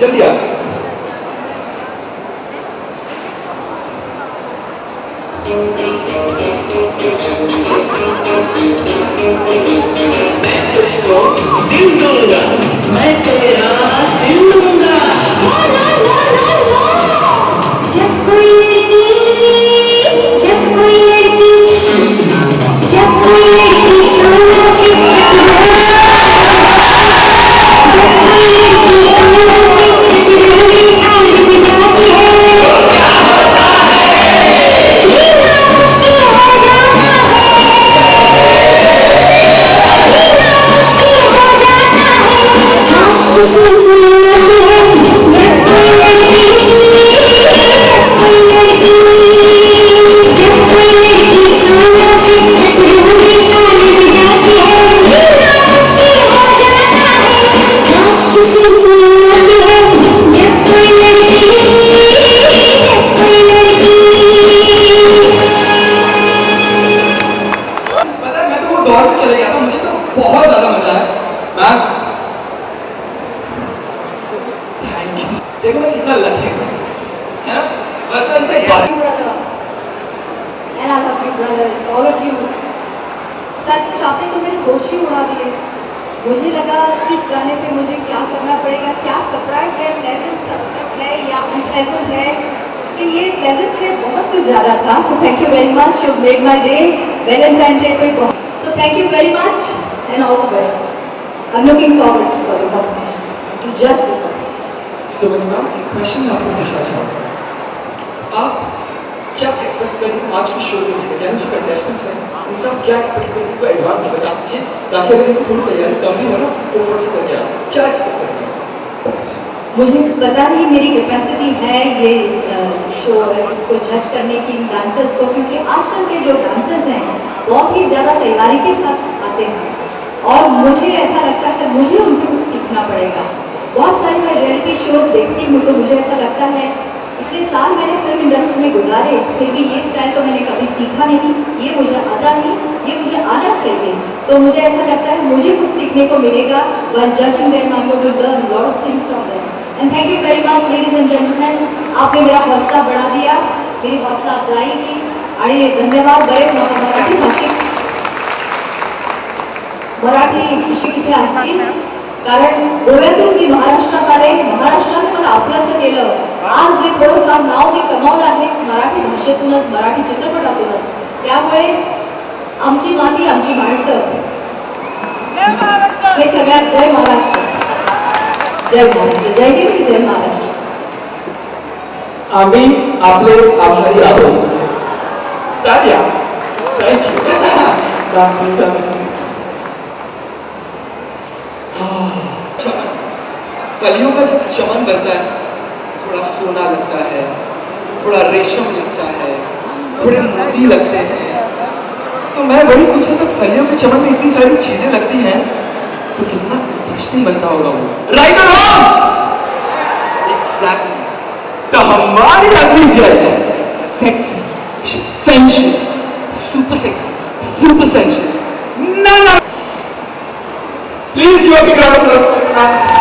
जल्दी आ दिल दूँगा मैं तेरा दिल दूँगा देखो मैं कितना लकी हूँ। है ना? all of you. सच आपने तो मेरे होश ही उड़ा दिए। मुझे लगा किस गाने पे मुझे क्या करना पड़ेगा क्या सरप्राइज़ है प्लेजेंट सरप्राइज़ है या अनप्लेजेंट है? लेकिन ये प्लेजेंट से बहुत कुछ ज़्यादा था। So thank you very much you made my day Valentine day पे बहुत so thank you very much and all the best I am looking forward for the competition to the competition so ma'am एक question आपसे पूछना चाहता हूँ आप क्या expect करेंगे? आज की शो में यानी जो कंटेस्टेंट्स हैं उनसे आप क्या एक्सपेक्ट करेंगे? उनको एडवांस में बता दीजिए, ताकि अगर इनको थोड़ी तैयारी कम भी हो ना तो फट से करके आप क्या एक्सपेक्ट करेंगे? मुझे पता नहीं, मेरी कैपेसिटी है ये शो इसको जज करने की डांसर्स को, क्योंकि आजकल के जो डांसर्स हैं, बहुत ही ज़्यादा तैयारी के साथ आते हैं। और मुझे ऐसा लगता है, मुझे उनसे कुछ सीखना पड़ेगा। बहुत सारी मैं रियलिटी शोज़ देखती हूँ तो मुझे ऐसा लगता है, इतने साल मैंने फ़िल्म इंडस्ट्री में गुजारे, फिर भी ये स्टाइल तो मैंने कभी सीखा नहीं। ये मुझे आता नहीं, ये मुझे आना चाहिए। तो मुझे ऐसा लगता है, मुझे कुछ सीखने को मिलेगा them, I'm going to learn a lot of things from them. And thank you very much, ladies and gentlemen. आपने मेरा हौसला बढ़ा दिया, मेरी हौसला अफजाई की। आणि धन्यवाद बरेच मला मराठी भाषिक मराठी भाषिक इथे असतील कारण गोव्यातून मी महाराष्ट्रात आले महाराष्ट्राने मला आपलंसं केलं. आज जे थोडंफार नाव मी कमावलं आहे मराठी भाषेतूनच मराठी चित्रपटातूनच. त्यामुळे आमची माती आमची माणसं. हे सगळ्यात जय महाराष्ट्र. जय महाराष्ट्र. जय हिंद जय महाराष्ट्र. आम्ही आपले आभारी आहोत. कलियों का जब चमन बनता है, थोड़ा सोना लगता है, थोड़ा रेशम लगता है, थोड़े मोती लगते हैं तो मैं वही सोचा था कलियों के चमन में इतनी सारी चीज़ें लगती हैं तो कितना इंटरेस्टिंग बनता होगा वो? राइट और रॉन्ग एग्जैक्टली तो हमारी अगली जज sexy sensual super sexy super sensual ना ना। Please a big round